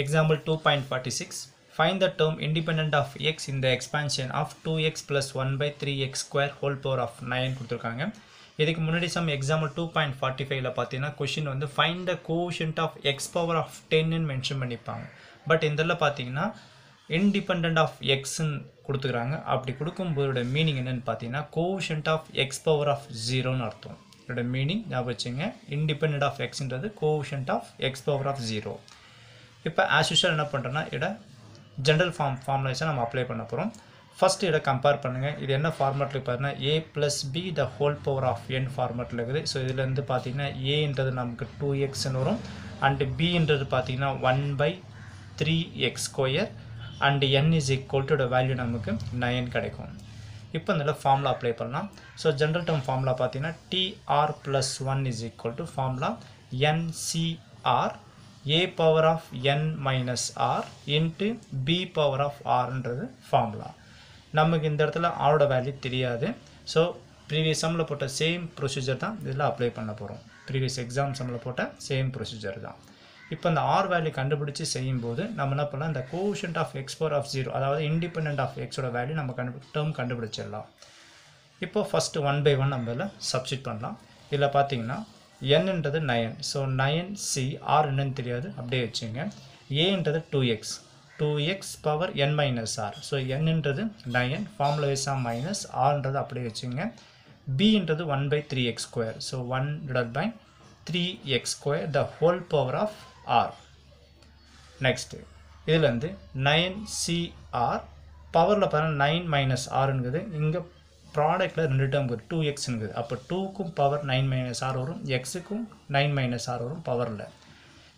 Example 2.46 Find the term independent of x in the expansion of 2x plus 1 by 3x square whole power of 9 கொடுத்துருக்காங்க. இதுக்கு முன்னாடி some example two point forty ஃபைவ்ல பார்த்தீங்கன்னா question வந்து find the quotient of x power of ten mention பண்ணிப்பாங்க. But இதில் பார்த்தீங்கன்னா independent of எக்ஸ்ன்னு கொடுத்துக்கிறாங்க. அப்படி கொடுக்கும்போதோட மீனிங் என்னென்னு பார்த்தீங்கன்னா quotient of x power of ஜீரோன்னு அர்த்தம். இதோட மீனிங் ஞாபகம் வச்சுங்க. இண்டிபெண்ட் ஆஃப் எக்ஸ்ன்றது quotient of x power of zero இப்போ ஆஸ் யூஷுவல் என்ன பண்ணுறோன்னா இட ஜென்ரல் ஃபார்ம் ஃபார்முலேஷன் நம்ம அப்ளை பண்ண போகிறோம் ஃபஸ்ட் இதை கம்பேர் பண்ணுங்கள் இது என்ன ஃபார்மேட்டில் பார்த்தீங்கன்னா A plus B the whole power of N ஃபார்மேட்டில் இருக்குது. ஸோ இதுலேருந்து பார்த்தீங்கன்னா ஏன்றது நமக்கு டூ எக்ஸ்னு வரும். அண்டு பின்றது பார்த்தீங்கன்னா one by three x square and n is equal to value நமக்கு நயன் கிடைக்கும். இப்போ இந்த ஃபார்முலா அப்ளை பண்ணலாம். ஸோ ஜென்ரல் டேர்ம் ஃபார்முலா பார்த்தீங்கன்னா TR plus one is equal to formula nCr A power of n minus r into B power of ஆர்ன்றது formula நமக்கு இந்த இடத்துல ஆரோட வேல்யூ தெரியாது. ஸோ ப்ரீவியஸ் சம்மில் போட்ட சேம் ப்ரொசீஜர் தான் இதில் அப்ளை பண்ண போகிறோம் ப்ரீவியஸ் எக்ஸாம் சம்மில் போட்ட சேம் ப்ரொசீஜர் தான். இப்போ இந்த ஆர் வேல்யூ கண்டுபிடிச்சி செய்யும்போது நம்ம என்ன பண்ணலாம்? இந்த quotient of x power of zero அதாவது இண்டிபெண்ட் ஆஃப் எக்ஸோட வேல்யூ நம்ம கண்டு டேர்ம் கண்டுபிடிச்சிடலாம். இப்போது ஃபஸ்ட்டு ஒன் பை ஒன் நம்ம இதில் சப்ஸ்டிட் பண்ணலாம். இதில் பார்த்தீங்கன்னா என்ன்றது nine so nine C R என்னன்னு தெரியாது. அப்படியே வச்சுங்க ஏன்றது two x two x power n minus r so என்னன்றது நயன் ஃபார்முலா வைஸாக மைனஸ் ஆர்ன்றது அப்படியே வச்சுங்க பின்றது one by three x square so one divide by three x square the whole power of R next இதுலேருந்து நைன் சிஆர் பவரில் பாருங்கள் nine minus ஆறுங்கிறது இங்கே ப்ராடக்ட்டில் ரெண்டு டேர்ம் இருக்குது டூ எக்ஸுங்குது அப்போ டூக்கும் பவர் நைன் மைனஸ் ஆர் வரும். எக்ஸுக்கும் நைன் மைனஸ் ஆர் வரும் பவரில்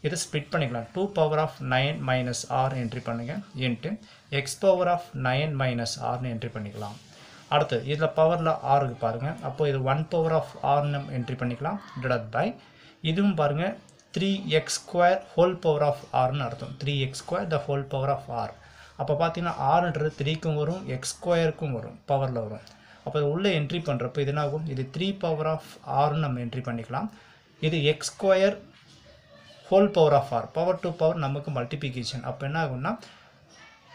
இதை ஸ்ப்ளிட் பண்ணிக்கலாம். Two power of nine minus R entry பண்ணுங்கள் into x power of nine minus ஆர்னு entry பண்ணிக்கலாம். அடுத்து இதில் பவரில் ஆறுக்கு பாருங்கள் அப்போது இது ஒன் பவர் ஆஃப் ஆர்னு என்ட்ரி பண்ணிக்கலாம். டிவைட் பை இதுவும் பாருங்கள் three x square whole power of ஆர்னு அர்த்தம். Three x square the whole power of R அப்போ பார்த்தீங்கன்னா ஆறுன்றது த்ரீக்கும் வரும் எக்ஸ் ஸ்கொயருக்கும் வரும் பவரில் வரும். அப்போ உள்ளே என்ட்ரி பண்ணுறப்போ இது இது த்ரீ பவர் ஆஃப் ஆர்னு நம்ம என்ட்ரி பண்ணிக்கலாம். இது x square whole power of R power to power நமக்கு மல்டிப்ளிகேஷன் அப்போ என்ன ஆகும்னா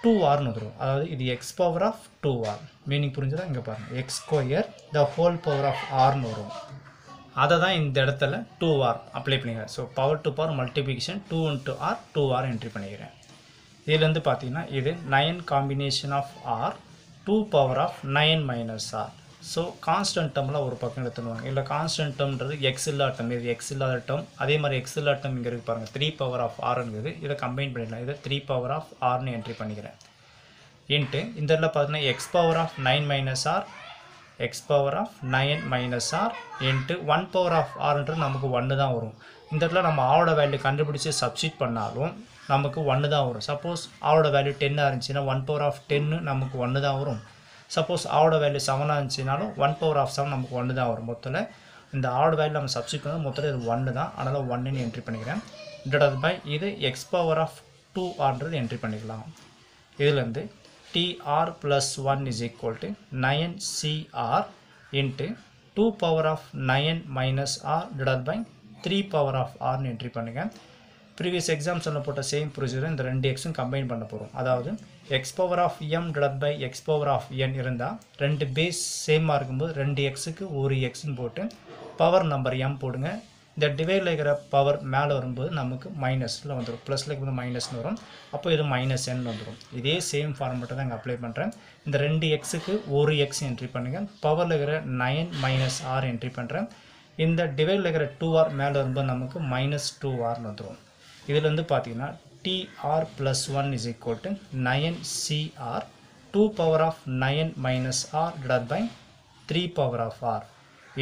டூ ஆர்னு வந்துடும் அதாவது இது x power of two R meaning புரிஞ்சதா? இங்கே பாருங்கள் x square the whole power of ஆர்னு வரும். அதை தான் இந்த இடத்துல டூ ஆர் அப்ளை பண்ணிக்கிறேன். So power to power multiplication two into R two R entry பண்ணிக்கிறேன். இதுலேருந்து பார்த்தீங்கன்னா இது nine combination of R two power of nine minus R so constant டேர்மில் ஒரு பக்கம் எடுத்துருவாங்க இல்லை கான்ஸ்டன்ட் டேர்ம்ன்றது எக்ஸ் இல்லாத டேர்ம் இது எக்ஸ் இல்லாத டேர்ம் அதே மாதிரி எக்ஸ் இல்லாத டேர்ம் இங்கே இருக்கு பாருங்கள் த்ரீ பவர் ஆஃப் ஆர்ங்கிறது இதை கம்பைன் பண்ணிடலாம். இதை த்ரீ பவர் ஆஃப் ஆர்னு என்ட்ரி பண்ணிக்கிறேன். இன்ட்டு இந்த இடத்துல பார்த்தீங்கன்னா x power of nine minus R x power of nine minus R into one power of ஆர்ன்றது நமக்கு ஒன்று தான் வரும். இந்த இடத்துல நம்ம ஆவோட வேல்யூ கண்டுபிடிச்சி சப்ஸ்டிட் பண்ணாலும் நமக்கு ஒன்று தான் வரும். சப்போஸ் ஆவோட வேல்யூ டென்னாக இருந்துச்சுன்னா ஒன் பவர் ஆஃப் டென்னு நமக்கு ஒன்று தான் வரும். சப்போஸ் ஆவோட வேல்யூ செவனாக இருந்துச்சுனாலும் ஒன் பவர் ஆஃப் செவன் நமக்கு ஒன்று தான் வரும். மொத்தத்தில் இந்த ஆவோட வேல்யூ நம்ம சப்ஸ்டிட் பண்ணால் மொத்தத்தில் இது ஒன்று தான். அதனால் ஒன்றுன்னு என்ட்ரி பண்ணிக்கிறேன். டிவைட் பை இது எக்ஸ் பவர் ஆஃப் டூ ஆர்ன்றது என்ட்ரி பண்ணிக்கலாம். இதுலேருந்து TR plus 1 is equal to 9CR into 2 power of 9 minus R divided by 3 three power of ஆர்னு entry பண்ணுங்கள் ப்ரீவியஸ் எக்ஸாம்ஸில் போட்ட சேம் ப்ரொசீஜர் இந்த ரெண்டு எக்ஸும் கம்பைன் பண்ண போகிறோம் அதாவது x power of M divide by x power of N இருந்தால் ரெண்டு பேஸ் சேமாக இருக்கும்போது ரெண்டு எக்ஸுக்கு ஒரு எக்ஸ்ன்னு போட்டு பவர் நம்பர் எம் போடுங்க. இந்த டிவைடில் இருக்கிற பவர் மேலே வரும்போது நமக்கு மைனஸில் வந்துடும் ப்ளஸில் இருக்கும்போது மைனஸ்னு வரும். அப்போ இது மைனஸ் என் வந்துடும் இதே சேம் ஃபார்மெட்டை தான் இங்கே அப்ளை பண்ணுறேன் இந்த ரெண்டு எக்ஸுக்கு ஒரு எக்ஸ் என்ட்ரி பண்ணுங்கள் பவரில் இருக்கிற நைன் மைனஸ் ஆர் என்ட்ரி பண்ணுறேன் இந்த டிவைடில் இருக்கிற டூ ஆர் மேலே வரும்போது நமக்கு மைனஸ் டூ ஆர்னு வந்துடும் இதில் வந்து பார்த்தீங்கன்னா TR plus one is equal to nine CR two power of nine minus R divide by three power of R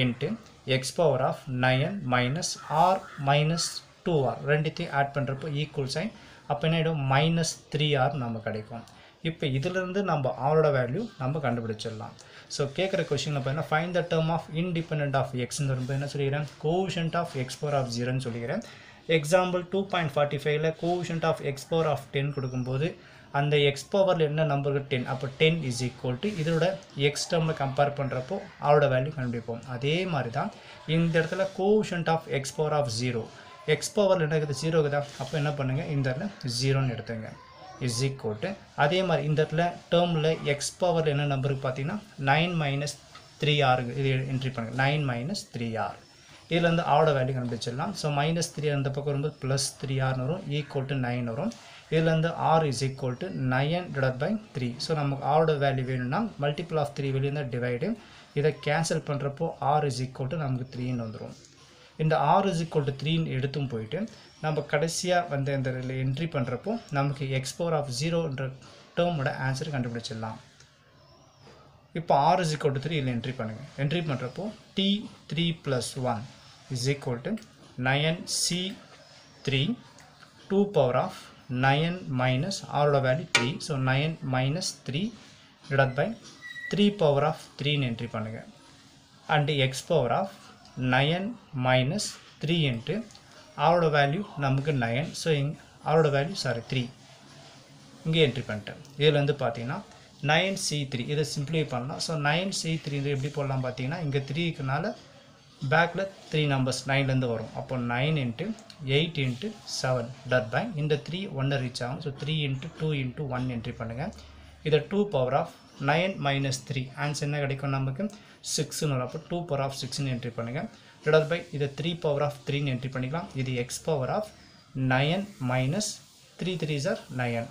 into x power of nine minus R minus two R ரெண்டுத்தையும் add பண்ணுறப்போ equal sign அப்போ என்ன ஆகிடும் minus three R நம்ம கிடைக்கும். இப்போ இதிலிருந்து நம்ம ஆரோட வேல்யூ நம்ம கண்டுபிடிச்சிடலாம். ஸோ கேட்குற கொஷினில் பார்த்தீங்கன்னா find the term of independent of எக்ஸ்ன்னு வரும்போது என்ன சொல்லிக்கிறேன்? Quotient of x power of ஜீரோன்னு சொல்லிக்கிறேன். எக்ஸாம்பிள் டூ பாயிண்ட் ஃபார்ட்டி ஃபைவ்ல quotient of x power of ten கொடுக்கும்போது அந்த எக்ஸ் பவரில் என்ன நம்பருக்கு டென் அப்போ டென் இஸ் ஈக்குவல் டு இதோட எக்ஸ் டேர்மில் கம்பேர் பண்ணுறப்போ அவரோட வேல்யூ கண்டுபிடிப்போம். அதே மாதிரி தான் இந்த இடத்துல quotient of x power of zero x என்ன இருக்குது? ஜீரோ தான். அப்போ என்ன பண்ணுங்கள் இந்த இடத்துல ஜீரோன்னு எடுத்துங்க. இஸ் ஈக்குவல் அதே மாதிரி இந்த இடத்துல டேர்மில் எக்ஸ் பவர் என்ன நம்பருக்கு பார்த்தீங்கன்னா நைன் மைனஸ் த்ரீ ஆர் இது என்ட்ரி பண்ணுங்க. நைன் மைனஸ் த்ரீ ஆர் இதில் வந்து ஆரோட வேல்யூ கண்டுபிடிச்சிடலாம். ஸோ மைனஸ் த்ரீ அந்த பக்கம் வரும்போது ப்ளஸ் த்ரீ ஆர்னு வரும். ஈக்குவல் டு நைன் வரும். இதுலேருந்து R is equal to nine divide by three so நமக்கு ஆரோட வேல்யூ வேணும்னா மல்டிபிள் ஆஃப் த்ரீ வெளியே தான் டிவைடு இதை கேன்சல் பண்ணுறப்போ ஆர் இஸ் ஈக்குவல் டு நமக்கு த்ரீன்னு வந்துடும் இந்த ஆர் இஸ் ஈக்குவல் டு த்ரீன்னு எடுத்தும் போயிட்டு நம்ம கடைசியாக வந்து இந்த என்ட்ரி பண்ணுறப்போ நமக்கு எக்ஸ் பவர் ஆஃப் ஜீரோன்ற டேர்மோட ஆன்சர் கண்டுபிடிச்சிடலாம். இப்போ R is equal to three இதில் என்ட்ரி பண்ணுங்கள் என்ட்ரி பண்ணுறப்போ T three plus one is equal to nine C three two power of nine minus ஆரோட value three so nine minus three divide by three power of த்ரீன்னு entry பண்ணுங்கள் and x power of nine minus three into ஆரோட value நமக்கு nine so இங் ஆரோட value sorry three இங்கே entry பண்ணிட்டேன். இதில் வந்து பார்த்தீங்கன்னா நைன் சி த்ரீ இதை சிம்பிளிஃபை பண்ணலாம். ஸோ நைன் சி த்ரீ எப்படி போடலாம் பார்த்தீங்கன்னா இங்கே த்ரீக்குனால பேக்கில் த்ரீ நம்பர்ஸ் நைன்லேருந்து வரும். அப்போ nine into eight into seven divided by இந்த த்ரீ ஒன்று ரீச் ஆகும். So three into two into one entry பண்ணுங்கள் இதை two power of nine minus three answer என்ன கிடைக்கும் நமக்கு? சிக்ஸ்னு வரும். அப்போ டூ பவர் ஆஃப் சிக்ஸ்னு என்ட்ரி பண்ணுங்கள் டிவைட் பை இதை த்ரீ பவர் ஆஃப் த்ரீன்னு என்ட்ரி பண்ணிக்கலாம். இது x power of nine minus three three sir nine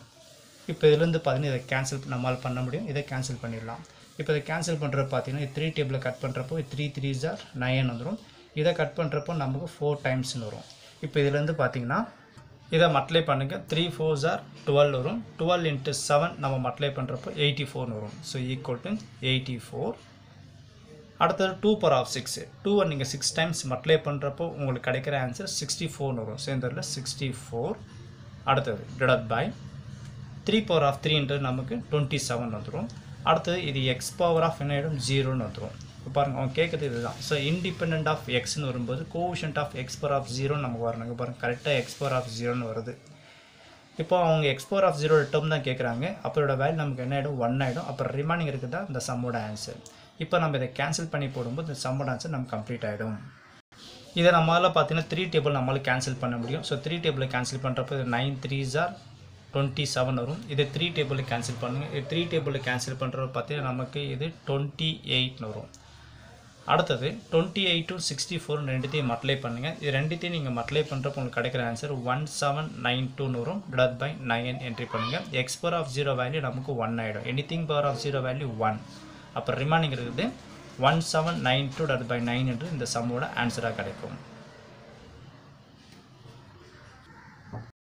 இப்போ இதுலேருந்து பார்த்தீங்கன்னா இதை கேன்சல் நம்மால் பண்ண முடியும். இதை கேன்சல் பண்ணிடலாம். இப்போ இதை கேன்சல் பண்ணுறப்ப பார்த்தீங்கன்னா த்ரீ டேபிளை கட் பண்ணுறப்போ த்ரீ த்ரீ ஜார் நயன் வந்துடும் இதை கட் பண்ணுறப்போ நமக்கு ஃபோர் டைம்ஸ்னு வரும். இப்போ இதுலேருந்து பார்த்தீங்கன்னா இதை மல்டிப்ளை பண்ணுங்கள் த்ரீ ஃபோர் ஜார் டுவெல் வரும். டுவெல் இன்ட்டு செவன் நம்ம மல்டிப்ளை பண்ணுறப்போ எயிட்டி ஃபோர்னு வரும். So equal to eighty four அடுத்தது டூ பவர் ஆஃப் சிக்ஸ் டூவை நீங்கள் சிக்ஸ் டைம்ஸ் மல்டிப்ளை பண்ணுறப்போ உங்களுக்கு கிடைக்கிற ஆன்சர் சிக்ஸ்டி ஃபோர்னு வரும். சேர்ந்ததில் சிக்ஸ்டி ஃபோர் அடுத்தது divided by three power of த்ரீன்றது நமக்கு டுவெண்ட்டி செவன் வந்துடும் அடுத்தது இது எக்ஸ் பவர் ஆஃப் என்ன ஆகிடும் ஜீரோன்னு வந்துடும் இப்போ பாருங்கள் அவன் கேட்குறது இதுதான். ஸோ இண்டிபெண்ட் ஆஃப் எக்ஸ்னு வரும்போது quotient of x power of ஜீரோன்னு நமக்கு வரணும். பாருங்கள் கரெக்டாக எக்ஸ் பவர் ஆஃப் ஜீரோன்னு வருது. இப்போ அவங்க x power of zero term தான் கேட்குறாங்க. அப்போட வேல்யூ நமக்கு என்ன ஆகிடும் ஒன் ஆகிடும் அப்புறம் ரிமைனிங் இருக்குது? தான் இந்த சம்மோட ஆன்சர் இப்போ நம்ம இதை கேன்சல் பண்ணி போடும்போது இந்த சம்மோட ஆன்சர் நமக்கு கம்ப்ளீட் ஆகிடும் இதை நம்மளால் பார்த்தீங்கன்னா த்ரீ டேபிள் நம்மளால் கேன்சல் பண்ண முடியும். ஸோ த்ரீ டேபிளை கேன்சல் பண்ணுறப்போ இது நைன் த்ரீ ஜார் டுவெண்ட்டி செவன் வரும். இது த்ரீ டேபிளில் கேன்சல் பண்ணுங்கள் இது த்ரீ டேபிளில் கேன்சல் பண்ணுறப்ப பார்த்தீங்கன்னா நமக்கு இது டுவெண்ட்டி எயிட்னு வரும். அடுத்தது twenty eight to sixty four ரெண்டுத்தையும் மல்டிப்ளை பண்ணுங்கள் இது ரெண்டுத்தையும் நீங்கள் மட்லே பண்ணுறப்போ உங்களுக்கு கிடைக்கிற ஆன்சர் ஒன் செவன் நைன் டூன்னு வரும். டிவைட் பை நைன் என்ட்ரி பண்ணுங்கள் x power of zero value நமக்கு ஒன் ஆகிடும் anything power of zero value one அப்போ ரிமைனிங் இருக்குது. One seven nine two divided by nine என்று இந்த சம்மோட ஆன்சராக கிடைக்கும்.